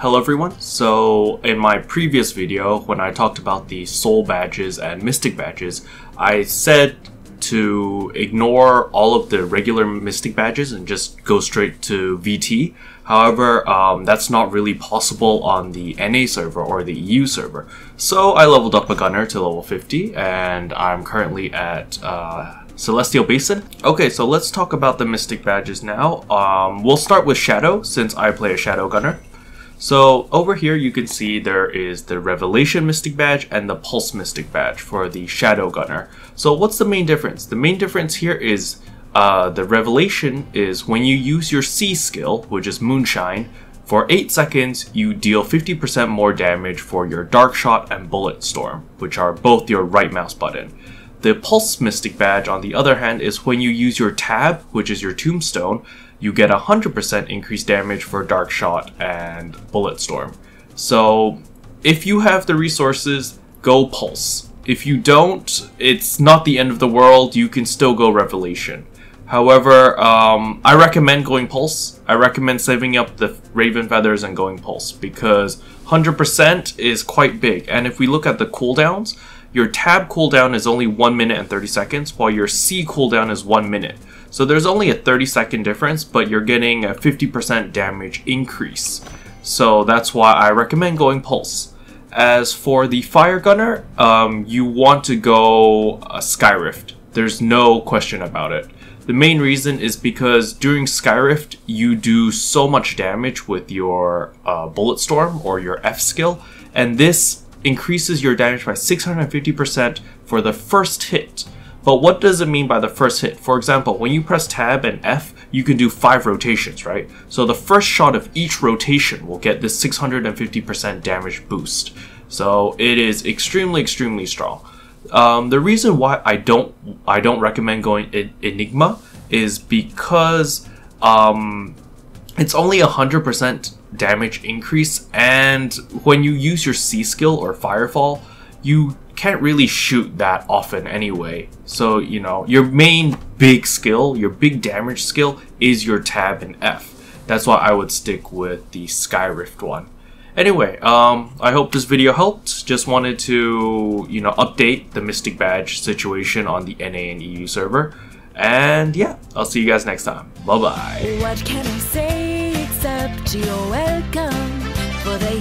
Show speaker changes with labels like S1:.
S1: Hello everyone, so in my previous video when I talked about the soul badges and mystic badges, I said to ignore all of the regular mystic badges and just go straight to VT. However, um, that's not really possible on the NA server or the EU server. So I leveled up a gunner to level 50 and I'm currently at uh, Celestial Basin. Okay, so let's talk about the Mystic badges now. Um, we'll start with Shadow, since I play a Shadow Gunner. So over here you can see there is the Revelation Mystic Badge and the Pulse Mystic Badge for the Shadow Gunner. So what's the main difference? The main difference here is uh, the Revelation is when you use your C skill, which is Moonshine, for 8 seconds you deal 50% more damage for your Dark Shot and Bullet Storm, which are both your right mouse button. The Pulse Mystic Badge, on the other hand, is when you use your Tab, which is your Tombstone, you get 100% increased damage for Dark Shot and Bullet Storm. So, if you have the resources, go Pulse. If you don't, it's not the end of the world, you can still go Revelation. However, um, I recommend going Pulse. I recommend saving up the Raven Feathers and going Pulse because 100% is quite big. And if we look at the cooldowns, your tab cooldown is only 1 minute and 30 seconds, while your C cooldown is 1 minute. So there's only a 30 second difference, but you're getting a 50% damage increase. So that's why I recommend going Pulse. As for the Fire Gunner, um, you want to go uh, Skyrift. There's no question about it. The main reason is because during Skyrift, you do so much damage with your uh, Bullet Storm or your F skill, and this increases your damage by 650% for the first hit. But what does it mean by the first hit? For example, when you press tab and F, you can do 5 rotations, right? So the first shot of each rotation will get this 650% damage boost. So it is extremely, extremely strong. Um, the reason why I don't I don't recommend going Enigma is because um, it's only a hundred percent damage increase, and when you use your C skill or Firefall, you can't really shoot that often anyway. So, you know, your main big skill, your big damage skill, is your tab and F. That's why I would stick with the Skyrift one. Anyway, um, I hope this video helped. Just wanted to, you know, update the Mystic Badge situation on the NA and EU server. And yeah, I'll see you guys next time. Bye bye
S2: you're welcome for the